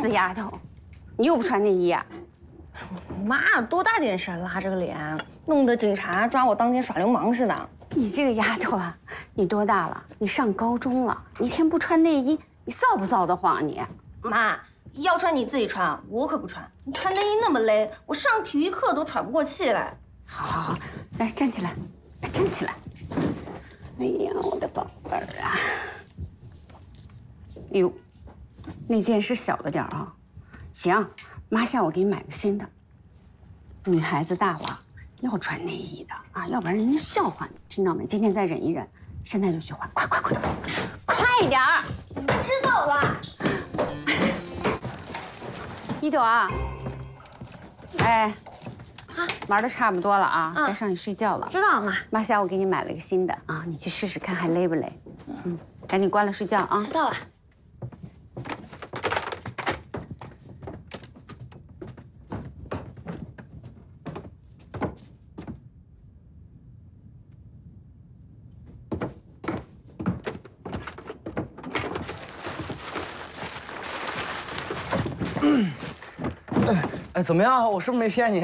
死丫头，你又不穿内衣啊？妈，多大点事儿，拉着个脸，弄得警察抓我当街耍流氓似的。你这个丫头啊，你多大了？你上高中了，一天不穿内衣，你臊不臊得慌？你妈，要穿你自己穿，我可不穿。你穿内衣那么勒，我上体育课都喘不过气来。好，好，好，来站起来，站起来。哎呀，我的宝贝儿啊！哟，那件是小了点啊。行，妈下午给你买个新的。女孩子大了。要穿内衣的啊，要不然人家笑话你，听到没？今天再忍一忍，现在就去换，快快快，快一点儿！知道了。一朵啊，哎，啊，玩的差不多了啊，该上去睡觉了。知道了，妈。妈下午给你买了个新的啊，你去试试看还勒不勒？嗯，赶紧关了睡觉啊。知道了。哎，怎么样？我是不是没骗你？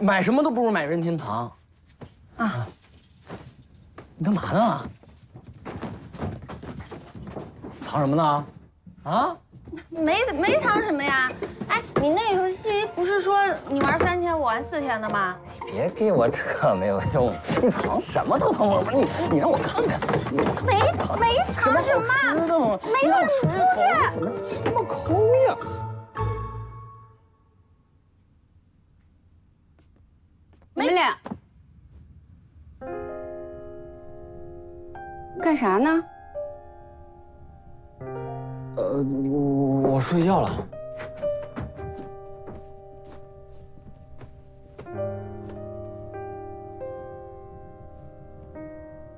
买什么都不如买任天堂。啊！你干嘛呢？藏什么呢？啊？没没藏什么呀？哎，你那游戏不是说你玩三天，我玩四天的吗？你别给我扯没有用！你藏什么都藏我？你你让我看看。没藏没藏什么？没有，你出去！怎么这么抠呀？干啥呢？呃，我我睡觉了。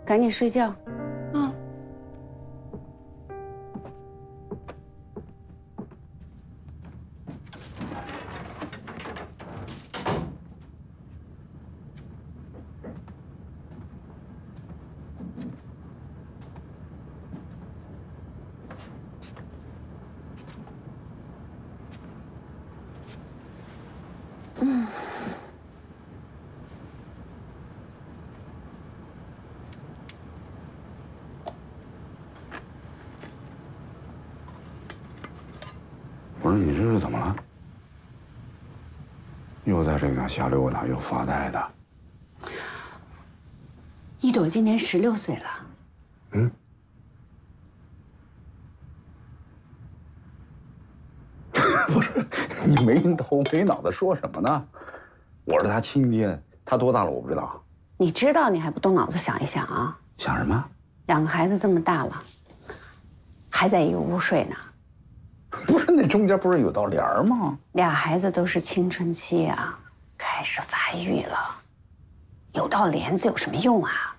赶紧睡觉。我说你这是怎么了？又在这个瞎溜达又发呆的。一朵今年十六岁了。嗯。不是，你没头没脑的说什么呢？我是他亲爹，他多大了我不知道。你知道你还不动脑子想一想啊？想什么？两个孩子这么大了，还在一个屋睡呢。不是那中间不是有道帘吗？俩孩子都是青春期啊，开始发育了，有道帘子有什么用啊？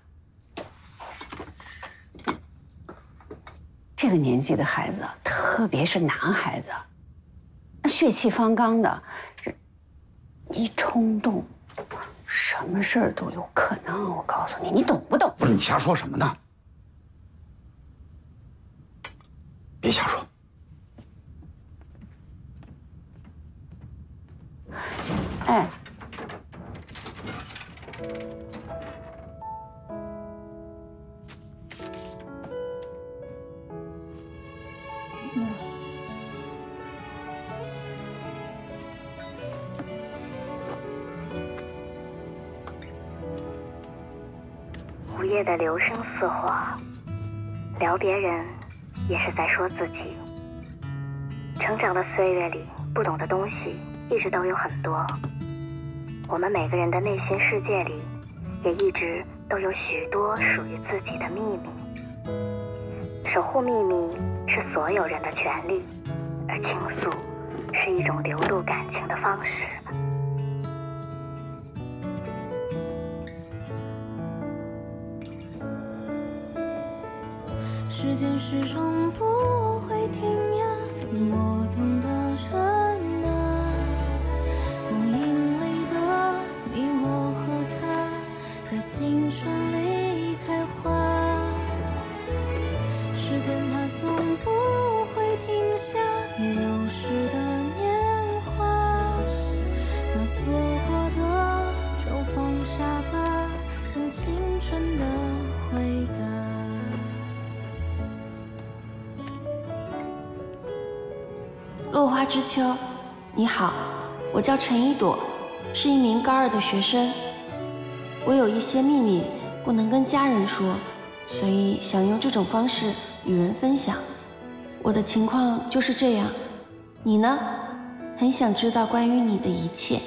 这个年纪的孩子，特别是男孩子，那血气方刚的，一冲动，什么事儿都有可能。我告诉你，你懂不懂？不是你瞎说什么呢？别瞎说。哎，午夜的流声似火，聊别人也是在说自己。成长的岁月里，不懂的东西一直都有很多。我们每个人的内心世界里，也一直都有许多属于自己的秘密。守护秘密是所有人的权利，而倾诉是一种流露感情的方式。时间始终不会停呀，我等的人时间它总不会停下也有时的年华。那错过的就放下吧等青春的回答。落花知秋你好我叫陈一朵是一名高二的学生。我有一些秘密不能跟家人说所以想用这种方式与人分享。我的情况就是这样，你呢？很想知道关于你的一切，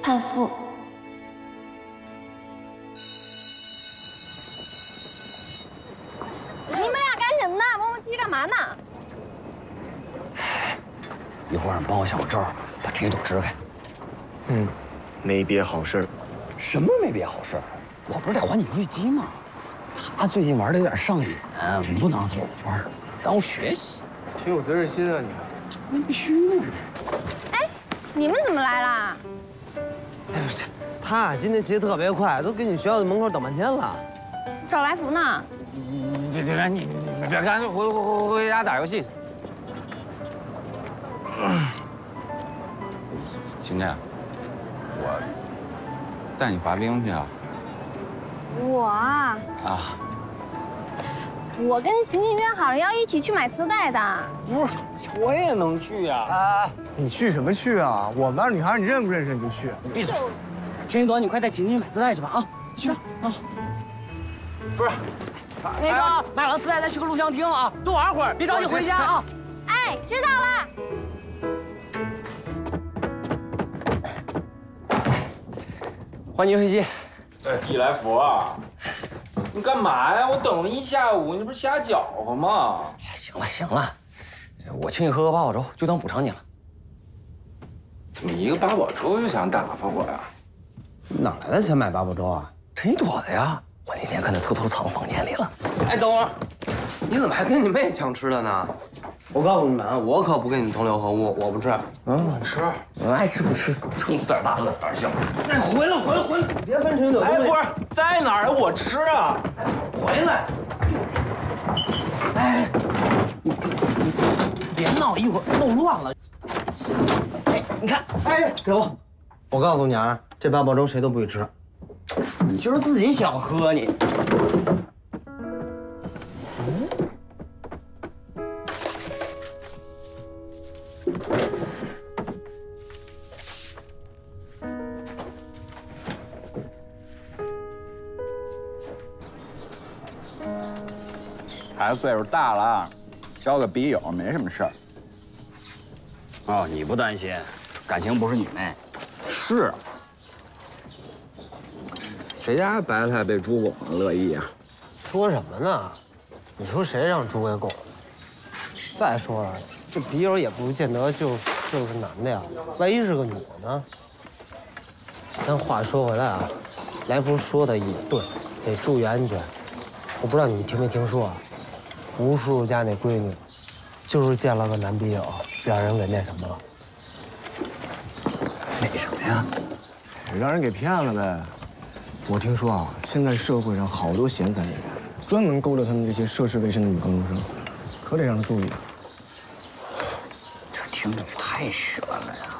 盼父。你们俩赶紧的，磨磨唧唧干嘛呢？一会儿你帮我想个招儿，把陈一朵支开。嗯，没别好事儿。什么没别好事儿？我不是得还你游戏机吗？他最近玩的有点上瘾，不能让他玩耽误学习。挺有责任心啊你。那必须的。哎你们怎么来啦？哎，不是，他今天骑得特别快，都给你学校的门口等半天了。找来福呢？你这这你你别干，回回回回家打游戏。晴天，我带你滑冰去啊！我啊，啊，我跟晴晴约好了要一起去买磁带的。不是，我也能去呀、啊，你去什么去啊？我们班女孩你认不认识你就去。你闭嘴！陈一朵，你快带晴晴去买磁带去吧啊！你去吧啊！不是，那个买完磁带再去个录像厅啊，多玩会儿，别着急回家啊！哎，知道了。还你游戏机。哎，地来福啊，你干嘛呀？我等了一下午，你不是瞎搅和吗？哎呀，行了行了，我请你喝个八宝粥，就当补偿你了。你一个八宝粥就想打发我呀？哪来的钱买八宝粥啊？陈一朵的呀，我那天看他偷偷藏房间里了。哎，等会儿，你怎么还跟你妹抢吃的呢？我告诉你们啊，我可不跟你们同流合污，我不吃。嗯，吃，爱吃不吃，撑死胆大，饿死胆小。哎，回来，回来，回来！别分陈一朵哎，东西。不是，在哪儿啊？我吃啊！回来！哎，你你别闹，一会儿弄乱了。哎，你看，哎，给我！我告诉你啊，这八宝粥谁都不许吃。你就是自己想喝你。岁数大了，交个笔友没什么事儿。哦，你不担心，感情不是你妹。是，谁家白菜被猪拱了乐意啊？说什么呢？你说谁让猪给拱了？再说了，这笔友也不见得就就是男的呀，万一是个女的呢？但话说回来啊，来福说的也对，得注意安全。我不知道你们听没听说啊，吴叔叔家那闺女，就是见了个男笔友，让人给那什么了。那什么呀？让人给骗了呗。我听说啊，现在社会上好多闲散人员，专门勾搭他们这些涉世未深的女高中生，可得让他注意。这听着也太悬了呀！